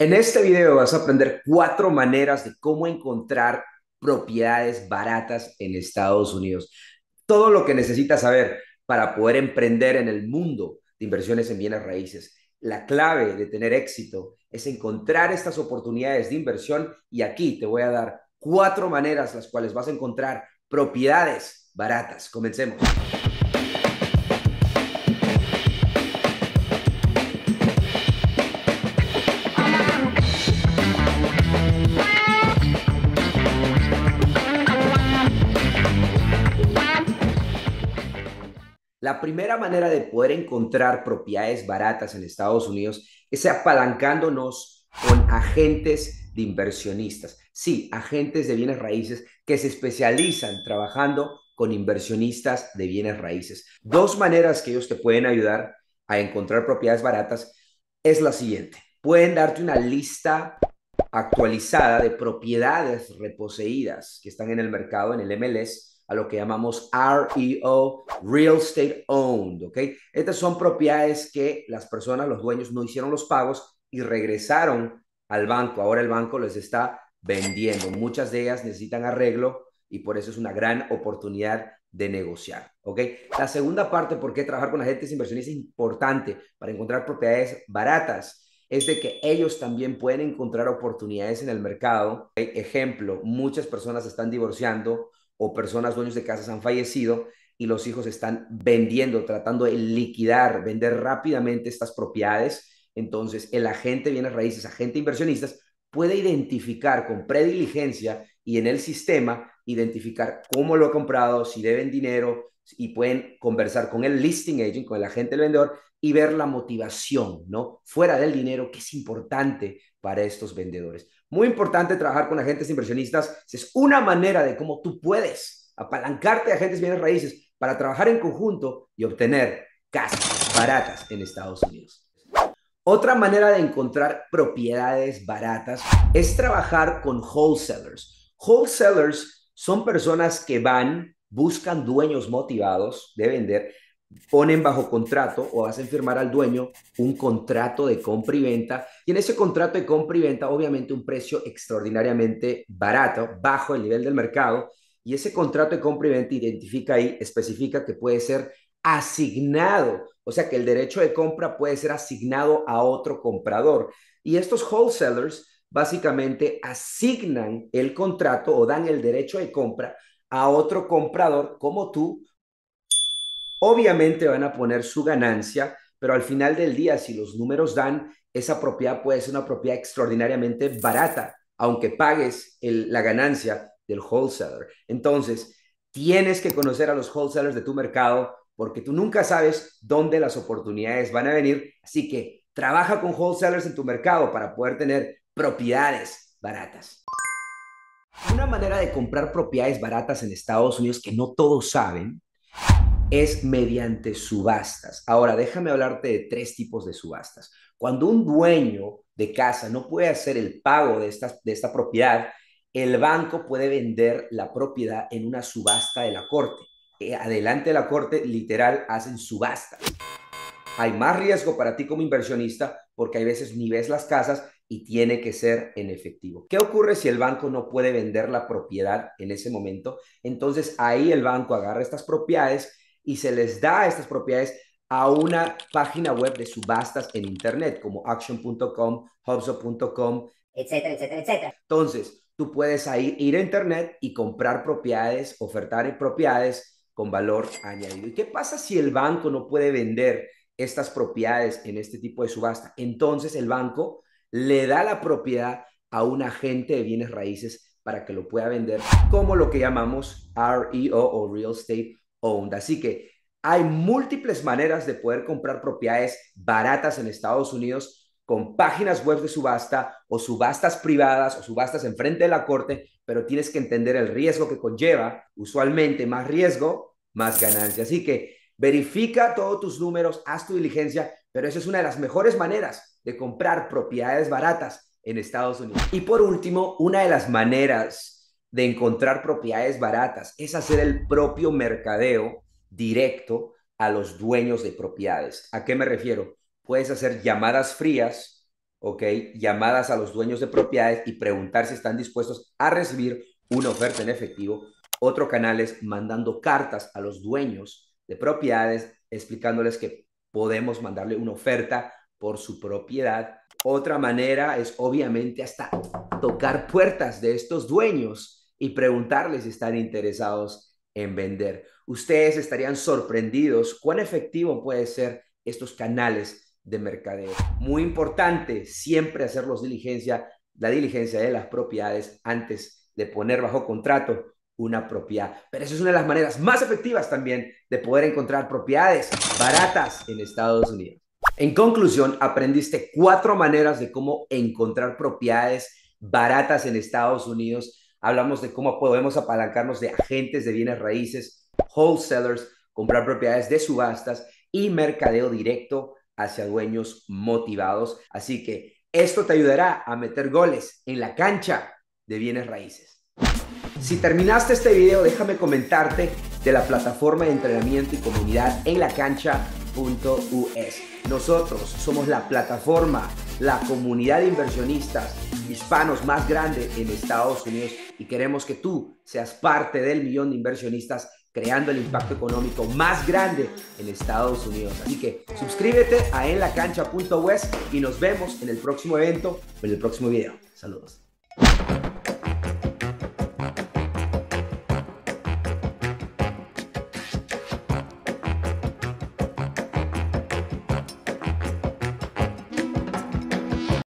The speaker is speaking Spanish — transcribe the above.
En este video vas a aprender cuatro maneras de cómo encontrar propiedades baratas en Estados Unidos. Todo lo que necesitas saber para poder emprender en el mundo de inversiones en bienes raíces. La clave de tener éxito es encontrar estas oportunidades de inversión y aquí te voy a dar cuatro maneras las cuales vas a encontrar propiedades baratas. Comencemos. La primera manera de poder encontrar propiedades baratas en Estados Unidos es apalancándonos con agentes de inversionistas. Sí, agentes de bienes raíces que se especializan trabajando con inversionistas de bienes raíces. Dos maneras que ellos te pueden ayudar a encontrar propiedades baratas es la siguiente. Pueden darte una lista actualizada de propiedades reposeídas que están en el mercado, en el MLS, a lo que llamamos REO, Real Estate Owned, ¿ok? Estas son propiedades que las personas, los dueños, no hicieron los pagos y regresaron al banco. Ahora el banco les está vendiendo. Muchas de ellas necesitan arreglo y por eso es una gran oportunidad de negociar, ¿ok? La segunda parte, por qué trabajar con agentes inversionistas es importante para encontrar propiedades baratas es de que ellos también pueden encontrar oportunidades en el mercado. Ejemplo, muchas personas están divorciando o personas dueños de casas han fallecido y los hijos están vendiendo, tratando de liquidar, vender rápidamente estas propiedades. Entonces, el agente bienes raíces, agente inversionistas, puede identificar con prediligencia y en el sistema identificar cómo lo ha comprado, si deben dinero y pueden conversar con el listing agent, con el agente del vendedor y ver la motivación, ¿no? Fuera del dinero, que es importante para estos vendedores. Muy importante trabajar con agentes inversionistas. Es una manera de cómo tú puedes apalancarte a agentes bienes raíces para trabajar en conjunto y obtener casas baratas en Estados Unidos. Otra manera de encontrar propiedades baratas es trabajar con wholesalers. Wholesalers son personas que van, buscan dueños motivados de vender ponen bajo contrato o hacen firmar al dueño un contrato de compra y venta y en ese contrato de compra y venta obviamente un precio extraordinariamente barato, bajo el nivel del mercado y ese contrato de compra y venta identifica ahí, especifica que puede ser asignado, o sea que el derecho de compra puede ser asignado a otro comprador. Y estos wholesalers básicamente asignan el contrato o dan el derecho de compra a otro comprador como tú Obviamente van a poner su ganancia, pero al final del día, si los números dan, esa propiedad puede ser una propiedad extraordinariamente barata, aunque pagues la ganancia del wholesaler. Entonces, tienes que conocer a los wholesalers de tu mercado porque tú nunca sabes dónde las oportunidades van a venir. Así que trabaja con wholesalers en tu mercado para poder tener propiedades baratas. Una manera de comprar propiedades baratas en Estados Unidos que no todos saben es mediante subastas. Ahora, déjame hablarte de tres tipos de subastas. Cuando un dueño de casa no puede hacer el pago de esta, de esta propiedad, el banco puede vender la propiedad en una subasta de la corte. Eh, adelante de la corte, literal, hacen subastas. Hay más riesgo para ti como inversionista porque hay veces ni ves las casas y tiene que ser en efectivo. ¿Qué ocurre si el banco no puede vender la propiedad en ese momento? Entonces ahí el banco agarra estas propiedades y se les da estas propiedades a una página web de subastas en Internet, como action.com, hubso.com, etcétera, etcétera, etcétera. Entonces, tú puedes ahí ir a Internet y comprar propiedades, ofertar propiedades con valor añadido. ¿Y qué pasa si el banco no puede vender estas propiedades en este tipo de subasta? Entonces, el banco le da la propiedad a un agente de bienes raíces para que lo pueda vender como lo que llamamos REO o Real Estate Así que hay múltiples maneras de poder comprar propiedades baratas en Estados Unidos con páginas web de subasta o subastas privadas o subastas enfrente de la corte, pero tienes que entender el riesgo que conlleva. Usualmente más riesgo, más ganancia. Así que verifica todos tus números, haz tu diligencia, pero esa es una de las mejores maneras de comprar propiedades baratas en Estados Unidos. Y por último, una de las maneras de encontrar propiedades baratas, es hacer el propio mercadeo directo a los dueños de propiedades. ¿A qué me refiero? Puedes hacer llamadas frías ¿ok? Llamadas a los dueños de propiedades y preguntar si están dispuestos a recibir una oferta en efectivo. Otro canal es mandando cartas a los dueños de propiedades explicándoles que podemos mandarle una oferta por su propiedad. Otra manera es obviamente hasta tocar puertas de estos dueños y preguntarles si están interesados en vender. Ustedes estarían sorprendidos cuán efectivo puede ser estos canales de mercadeo. Muy importante siempre hacer los diligencia, la diligencia de las propiedades antes de poner bajo contrato una propiedad. Pero esa es una de las maneras más efectivas también de poder encontrar propiedades baratas en Estados Unidos. En conclusión, aprendiste cuatro maneras de cómo encontrar propiedades baratas en Estados Unidos. Hablamos de cómo podemos apalancarnos de agentes de bienes raíces, wholesalers, comprar propiedades de subastas y mercadeo directo hacia dueños motivados. Así que esto te ayudará a meter goles en la cancha de bienes raíces. Si terminaste este video, déjame comentarte de la plataforma de entrenamiento y comunidad en la cancha.us. Nosotros somos la plataforma, la comunidad de inversionistas hispanos más grande en Estados Unidos y queremos que tú seas parte del millón de inversionistas creando el impacto económico más grande en Estados Unidos. Así que suscríbete a enlacancha.us y nos vemos en el próximo evento o en el próximo video. Saludos.